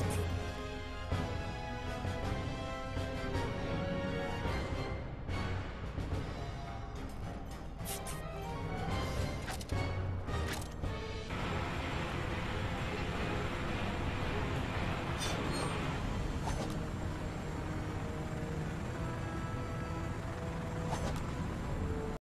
listening.